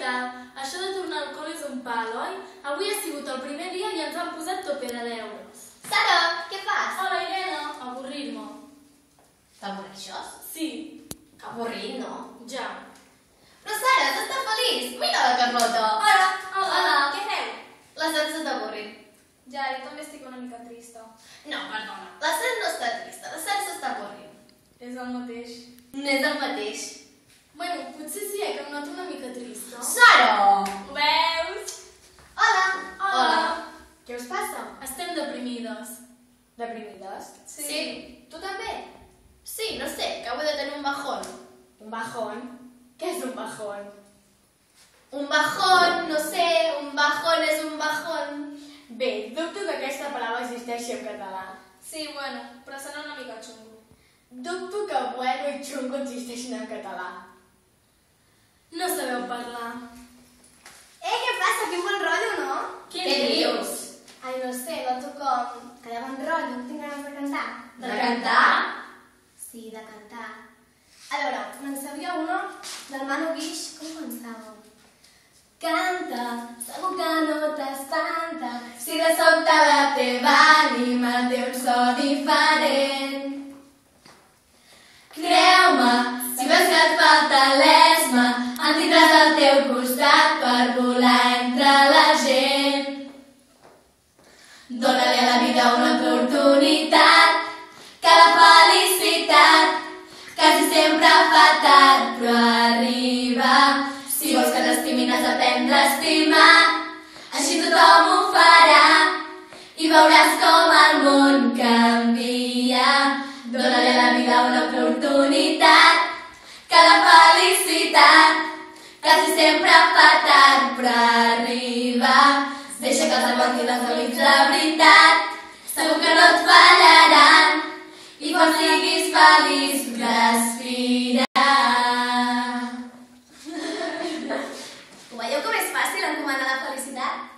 tal? Això de tornar al col·le és un pal, oi? Avui ha sigut el primer dia i ens han posat tope de deures. Sara, què fas? Hola, Irene, avorrir-me. T'avorreixes? Sí, Que avorrit, no? ja. Però Sara, has d'estar feliç! Mira la Carlota! Hola, Hola. què feu? La Sara s'està avorrint. Ja, jo també estic una mica trista. No, perdona. La Sara no està trista, la Sara s'està avorrint. És el mateix. No és el mateix. Bueno, potser sí, que em noto una mica trista. Sara! Ho veus? Hola! Hola. Què us passa? Estem deprimides. Deprimides? Sí. Tu també? Sí, no sé, acabo de tenir un bajón. Un bajón? Què és un bajón? Un bajón, no sé, un bajón és un bajón. Bé, dubto que aquesta paraula existeixi en català. Sí, bueno, però sona una mica xungo. Dubto que bueno i xungo existeixin en català. No sabeu parlar. Eh, què passa? Quin bon rotllo, no? Què dius? Ai, no sé, noto com que de bon rotllo, tinc ganes de cantar. De cantar? Sí, de cantar. A veure, me'n sabia una del Manu Guix, com pensava? Canta, segur que no t'espanta, Si de sobte la teva ànima té un so diferent. Creu-me, si veus que et falta l'esma, en tindràs al teu costat per volar entre la gent. Dóna-li a la vida una oportunitat, arriba. Si vols que t'estimin has d'aprendre a estimar, així tothom ho farà i veuràs com el món canvia. Dóna-li a la vida una oportunitat, que la felicitat quasi sempre fa tard, però arriba. Deixa que i les amics la veritat segur que no et fallaran i quan siguis feliç, gràcies Veieu com és fàcil encomanar la felicitat?